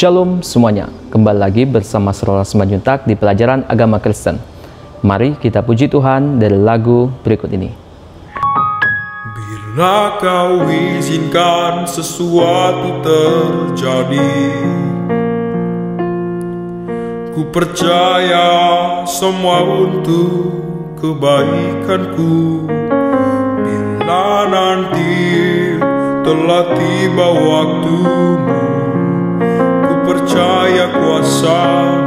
Shalom semuanya, kembali lagi bersama Saudara Semajuntak di pelajaran agama Kristen. Mari kita puji Tuhan dari lagu berikut ini. Bila kau izinkan sesuatu terjadi Ku percaya semua untuk kebaikanku Bila nanti telah tiba waktumu percaya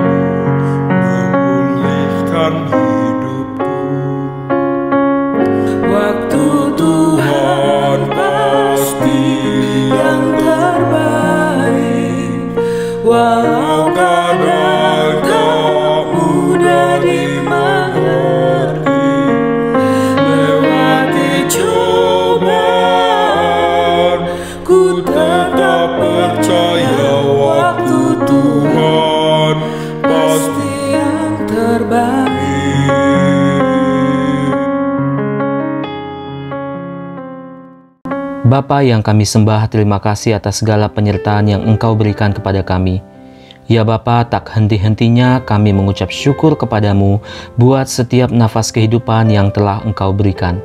Bapa yang kami sembah, terima kasih atas segala penyertaan yang Engkau berikan kepada kami. Ya Bapa, tak henti-hentinya kami mengucap syukur kepadamu buat setiap nafas kehidupan yang telah Engkau berikan.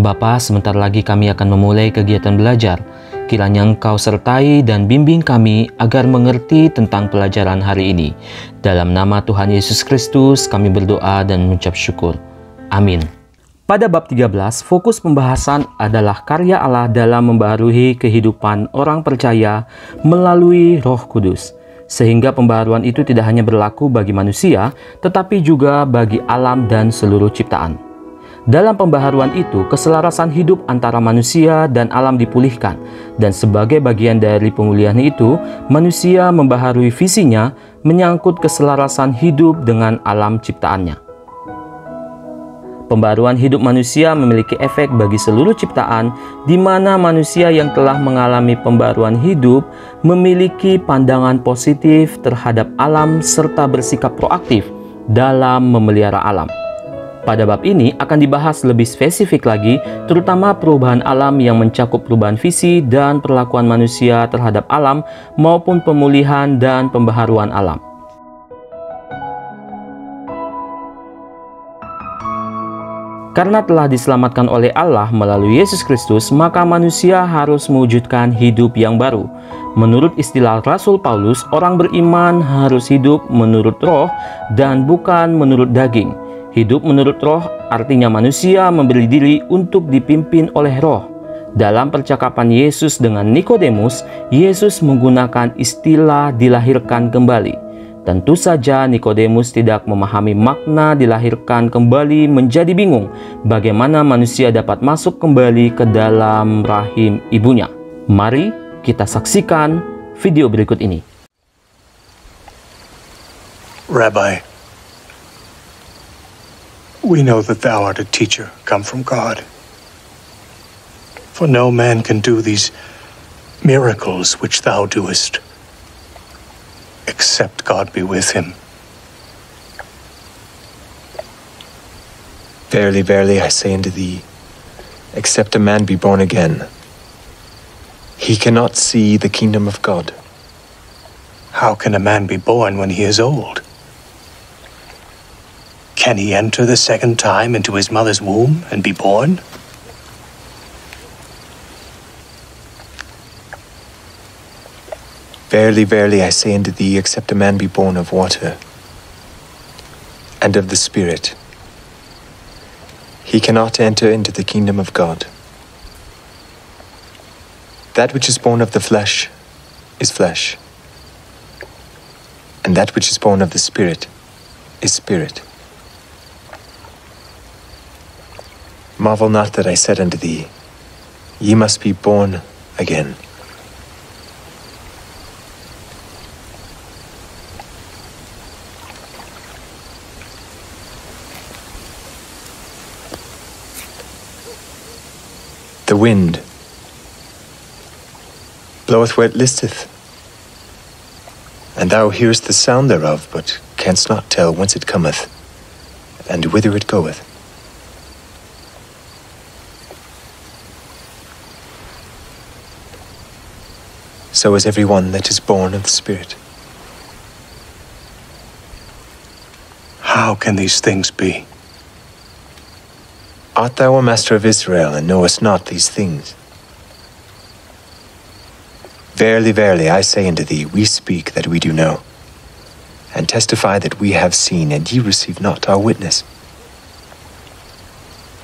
Bapa, sebentar lagi kami akan memulai kegiatan belajar. Kiranya Engkau sertai dan bimbing kami agar mengerti tentang pelajaran hari ini. Dalam nama Tuhan Yesus Kristus kami berdoa dan mengucap syukur. Amin. Pada bab 13, fokus pembahasan adalah karya Allah dalam membaharui kehidupan orang percaya melalui Roh Kudus. Sehingga pembaharuan itu tidak hanya berlaku bagi manusia, tetapi juga bagi alam dan seluruh ciptaan. Dalam pembaharuan itu, keselarasan hidup antara manusia dan alam dipulihkan, dan sebagai bagian dari pemulihan itu, manusia membaharui visinya menyangkut keselarasan hidup dengan alam ciptaannya. Pembaruan hidup manusia memiliki efek bagi seluruh ciptaan, di mana manusia yang telah mengalami pembaruan hidup memiliki pandangan positif terhadap alam serta bersikap proaktif dalam memelihara alam. Pada bab ini akan dibahas lebih spesifik lagi, terutama perubahan alam yang mencakup perubahan visi dan perlakuan manusia terhadap alam, maupun pemulihan dan pembaharuan alam. Karena telah diselamatkan oleh Allah melalui Yesus Kristus, maka manusia harus mewujudkan hidup yang baru. Menurut istilah Rasul Paulus, orang beriman harus hidup menurut roh dan bukan menurut daging. Hidup menurut roh artinya manusia memberi diri untuk dipimpin oleh roh. Dalam percakapan Yesus dengan Nikodemus, Yesus menggunakan istilah dilahirkan kembali. Tentu saja Nikodemus tidak memahami makna dilahirkan kembali menjadi bingung bagaimana manusia dapat masuk kembali ke dalam rahim ibunya. Mari kita saksikan video berikut ini. Rabbi, we know that thou art a teacher come from God. For no man can do these miracles which thou doest except God be with him. Verily, verily, I say unto thee, except a man be born again, he cannot see the kingdom of God. How can a man be born when he is old? Can he enter the second time into his mother's womb and be born? Verily, verily, I say unto thee, except a man be born of water and of the Spirit, he cannot enter into the kingdom of God. That which is born of the flesh is flesh, and that which is born of the Spirit is spirit. Marvel not that I said unto thee, Ye must be born again. Wind bloweth where it listeth, and thou hearest the sound thereof, but canst not tell whence it cometh, and whither it goeth. so is every one that is born of the Spirit. How can these things be? Art thou a master of Israel, and knowest not these things? Verily, verily, I say unto thee, we speak that we do know, and testify that we have seen, and ye receive not our witness.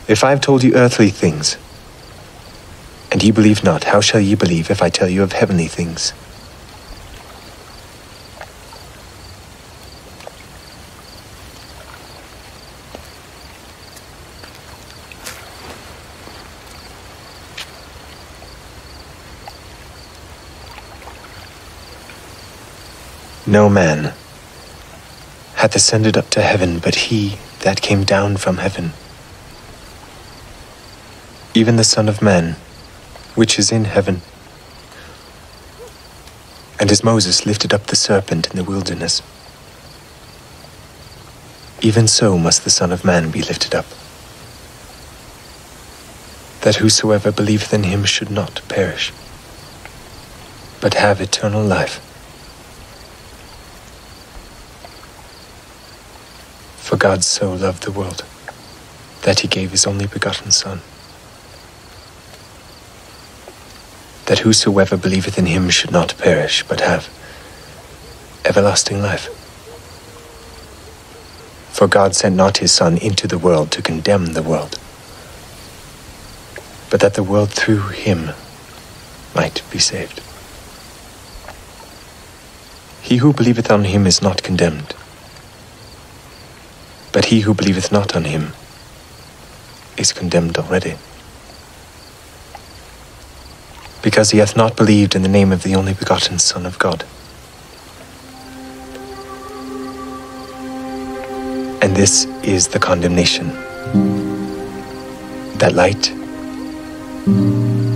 If I have told you earthly things, and ye believe not, how shall ye believe if I tell you of heavenly things? No man hath ascended up to heaven but he that came down from heaven, even the Son of Man, which is in heaven. And as Moses lifted up the serpent in the wilderness, even so must the Son of Man be lifted up, that whosoever believeth in him should not perish, but have eternal life. For God so loved the world that he gave his only begotten Son, that whosoever believeth in him should not perish, but have everlasting life. For God sent not his Son into the world to condemn the world, but that the world through him might be saved. He who believeth on him is not condemned but he who believeth not on him is condemned already. Because he hath not believed in the name of the only begotten Son of God. And this is the condemnation that light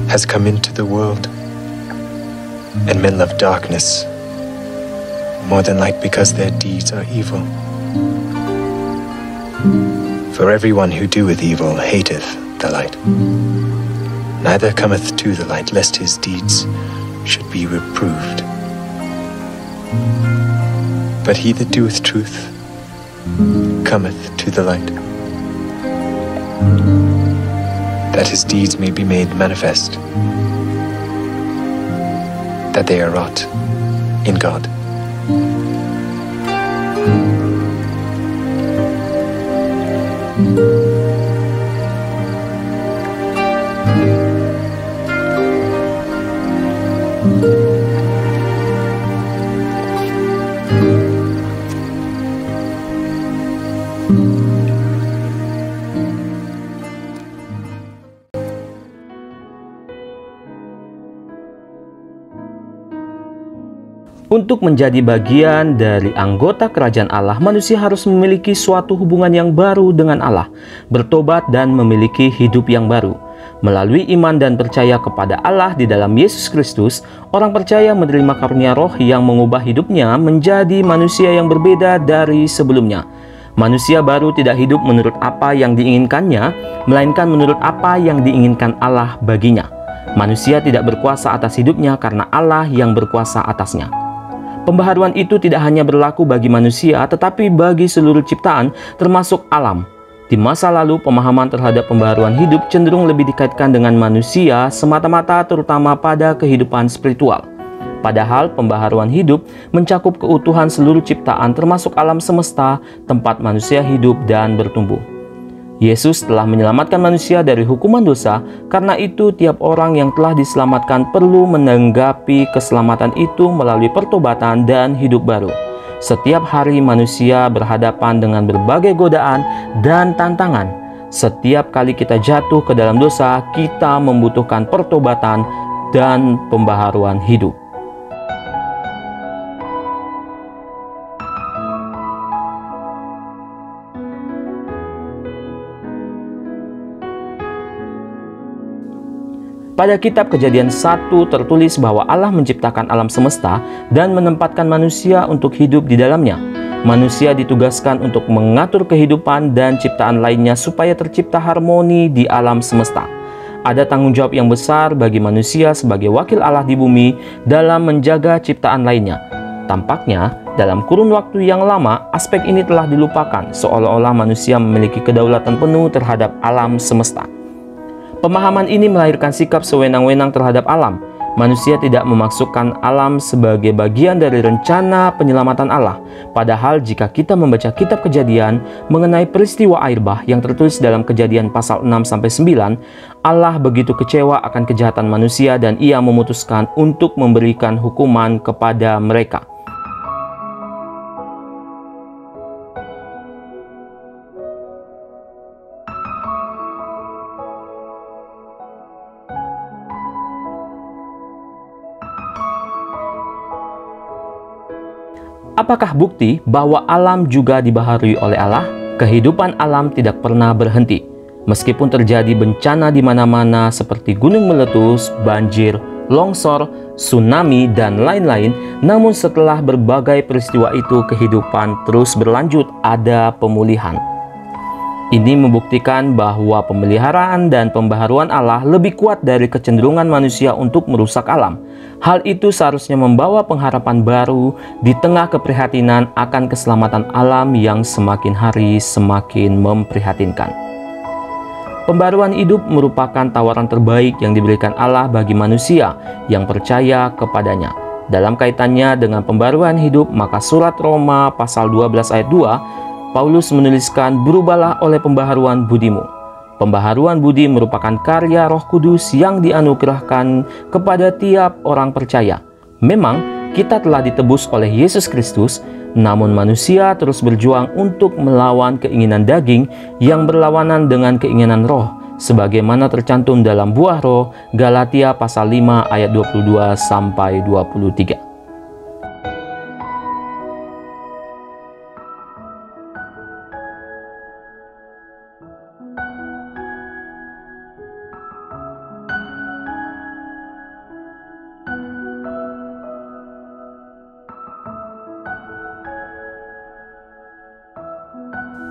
has come into the world, and men love darkness more than light because their deeds are evil. For everyone who doeth evil hateth the light, neither cometh to the light, lest his deeds should be reproved. But he that doeth truth cometh to the light, that his deeds may be made manifest, that they are wrought in God. Untuk menjadi bagian dari anggota kerajaan Allah, manusia harus memiliki suatu hubungan yang baru dengan Allah, bertobat dan memiliki hidup yang baru. Melalui iman dan percaya kepada Allah di dalam Yesus Kristus, orang percaya menerima karunia roh yang mengubah hidupnya menjadi manusia yang berbeda dari sebelumnya. Manusia baru tidak hidup menurut apa yang diinginkannya, melainkan menurut apa yang diinginkan Allah baginya. Manusia tidak berkuasa atas hidupnya karena Allah yang berkuasa atasnya. Pembaharuan itu tidak hanya berlaku bagi manusia, tetapi bagi seluruh ciptaan, termasuk alam. Di masa lalu, pemahaman terhadap pembaharuan hidup cenderung lebih dikaitkan dengan manusia, semata-mata terutama pada kehidupan spiritual. Padahal, pembaharuan hidup mencakup keutuhan seluruh ciptaan, termasuk alam semesta, tempat manusia hidup dan bertumbuh. Yesus telah menyelamatkan manusia dari hukuman dosa, karena itu tiap orang yang telah diselamatkan perlu menanggapi keselamatan itu melalui pertobatan dan hidup baru. Setiap hari manusia berhadapan dengan berbagai godaan dan tantangan. Setiap kali kita jatuh ke dalam dosa, kita membutuhkan pertobatan dan pembaharuan hidup. Pada kitab Kejadian 1 tertulis bahwa Allah menciptakan alam semesta dan menempatkan manusia untuk hidup di dalamnya. Manusia ditugaskan untuk mengatur kehidupan dan ciptaan lainnya supaya tercipta harmoni di alam semesta. ada tanggung jawab yang besar bagi manusia sebagai wakil Allah di bumi dalam menjaga ciptaan lainnya. Tampaknya, dalam kurun waktu yang lama, aspek ini telah dilupakan, seolah-olah manusia memiliki kedaulatan penuh terhadap alam semesta. Pemahaman ini melahirkan sikap sewenang-wenang terhadap alam, manusia tidak memasukkan alam sebagai bagian dari rencana penyelamatan Allah. Padahal jika kita membaca kitab kejadian mengenai peristiwa air bah yang tertulis dalam kejadian pasal 6-9, Allah begitu kecewa akan kejahatan manusia dan ia memutuskan untuk memberikan hukuman kepada mereka. Apakah bukti bahwa alam juga dibaharui oleh Allah? Kehidupan alam tidak pernah berhenti. Meskipun terjadi bencana di mana-mana seperti gunung meletus, banjir, longsor, tsunami, dan lain-lain, namun setelah berbagai peristiwa itu kehidupan terus berlanjut, ada pemulihan. Ini membuktikan bahwa pemeliharaan dan pembaharuan Allah lebih kuat dari kecenderungan manusia untuk merusak alam. Hal itu seharusnya membawa pengharapan baru di tengah keprihatinan akan keselamatan alam yang semakin hari semakin memprihatinkan. Pembaruan hidup merupakan tawaran terbaik yang diberikan Allah bagi manusia yang percaya kepadanya. Dalam kaitannya dengan pembaruan hidup, maka surat Roma pasal 12 ayat 2 Paulus menuliskan, "Berubahlah oleh pembaharuan budimu." Pembaharuan budi merupakan karya Roh Kudus yang dianugerahkan kepada tiap orang percaya. Memang, kita telah ditebus oleh Yesus Kristus, namun manusia terus berjuang untuk melawan keinginan daging yang berlawanan dengan keinginan roh, sebagaimana tercantum dalam buah roh Galatia pasal 5 ayat 22 sampai 23.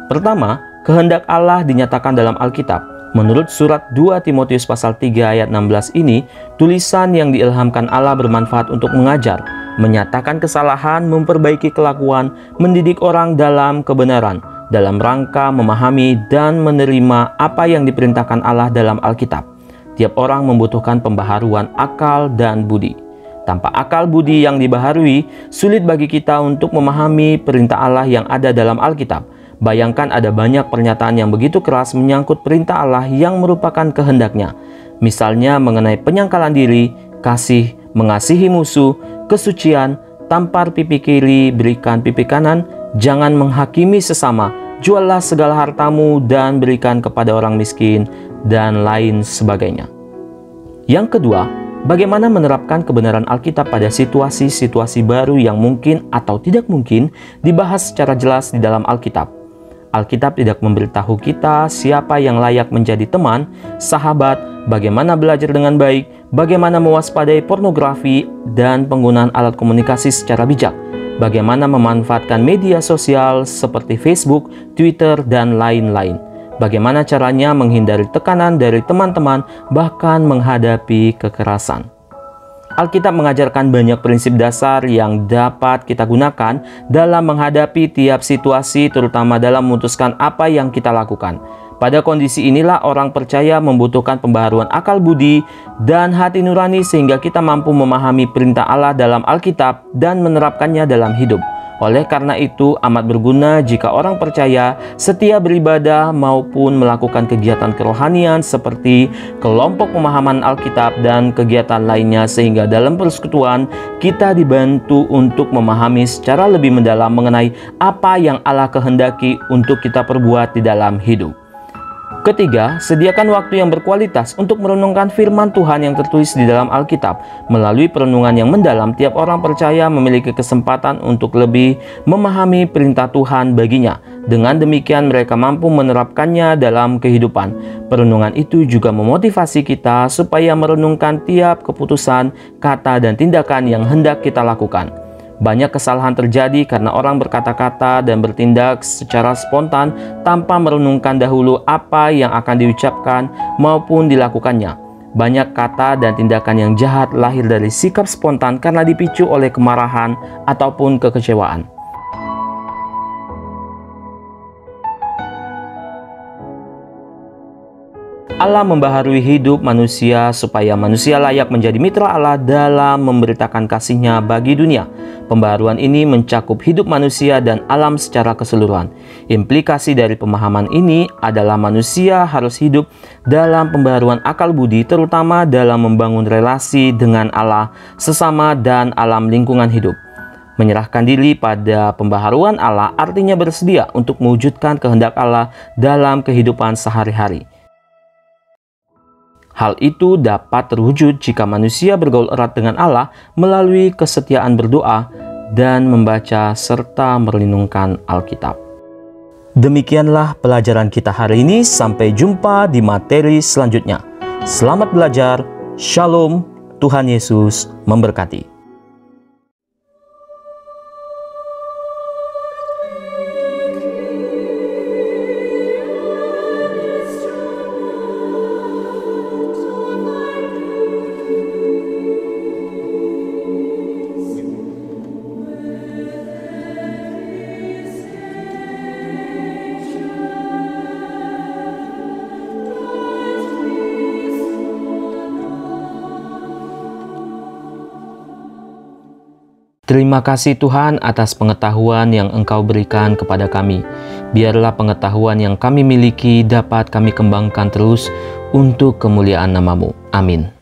Pertama, kehendak Allah dinyatakan dalam Alkitab. Menurut surat 2 Timotius pasal 3 ayat 16 ini, tulisan yang diilhamkan Allah bermanfaat untuk mengajar, menyatakan kesalahan, memperbaiki kelakuan, mendidik orang dalam kebenaran, dalam rangka memahami dan menerima apa yang diperintahkan Allah dalam Alkitab. Tiap orang membutuhkan pembaharuan akal dan budi. Tanpa akal budi yang dibaharui, sulit bagi kita untuk memahami perintah Allah yang ada dalam Alkitab Bayangkan ada banyak pernyataan yang begitu keras menyangkut perintah Allah yang merupakan kehendaknya. Misalnya mengenai penyangkalan diri, kasih, mengasihi musuh, kesucian, tampar pipi kiri, berikan pipi kanan, jangan menghakimi sesama, juallah segala hartamu dan berikan kepada orang miskin, dan lain sebagainya. Yang kedua, bagaimana menerapkan kebenaran Alkitab pada situasi-situasi baru yang mungkin atau tidak mungkin dibahas secara jelas di dalam Alkitab. Alkitab tidak memberitahu kita siapa yang layak menjadi teman, sahabat, bagaimana belajar dengan baik, bagaimana mewaspadai pornografi dan penggunaan alat komunikasi secara bijak, bagaimana memanfaatkan media sosial seperti Facebook, Twitter, dan lain-lain. Bagaimana caranya menghindari tekanan dari teman-teman, bahkan menghadapi kekerasan. Alkitab mengajarkan banyak prinsip dasar yang dapat kita gunakan dalam menghadapi tiap situasi, terutama dalam memutuskan apa yang kita lakukan. Pada kondisi inilah orang percaya membutuhkan pembaharuan akal budi dan hati nurani sehingga kita mampu memahami perintah Allah dalam Alkitab dan menerapkannya dalam hidup. Oleh karena itu, amat berguna jika orang percaya setia beribadah maupun melakukan kegiatan kerohanian seperti kelompok pemahaman Alkitab dan kegiatan lainnya sehingga dalam persekutuan kita dibantu untuk memahami secara lebih mendalam mengenai apa yang Allah kehendaki untuk kita perbuat di dalam hidup. Ketiga, sediakan waktu yang berkualitas untuk merenungkan firman Tuhan yang tertulis di dalam Alkitab. Melalui perenungan yang mendalam, tiap orang percaya memiliki kesempatan untuk lebih memahami perintah Tuhan baginya. Dengan demikian, mereka mampu menerapkannya dalam kehidupan. Perenungan itu juga memotivasi kita supaya merenungkan tiap keputusan, kata, dan tindakan yang hendak kita lakukan. Banyak kesalahan terjadi karena orang berkata-kata dan bertindak secara spontan tanpa merenungkan dahulu apa yang akan diucapkan maupun dilakukannya. Banyak kata dan tindakan yang jahat lahir dari sikap spontan karena dipicu oleh kemarahan ataupun kekecewaan. Allah membaharui hidup manusia supaya manusia layak menjadi mitra Allah dalam memberitakan kasihnya bagi dunia. Pembaharuan ini mencakup hidup manusia dan alam secara keseluruhan. Implikasi dari pemahaman ini adalah manusia harus hidup dalam pembaharuan akal budi terutama dalam membangun relasi dengan Allah, sesama dan alam lingkungan hidup. Menyerahkan diri pada pembaharuan Allah artinya bersedia untuk mewujudkan kehendak Allah dalam kehidupan sehari-hari. Hal itu dapat terwujud jika manusia bergaul erat dengan Allah melalui kesetiaan berdoa dan membaca serta merenungkan Alkitab. Demikianlah pelajaran kita hari ini. Sampai jumpa di materi selanjutnya. Selamat belajar. Shalom. Tuhan Yesus memberkati. Terima kasih Tuhan atas pengetahuan yang Engkau berikan kepada kami. Biarlah pengetahuan yang kami miliki dapat kami kembangkan terus untuk kemuliaan namamu. Amin.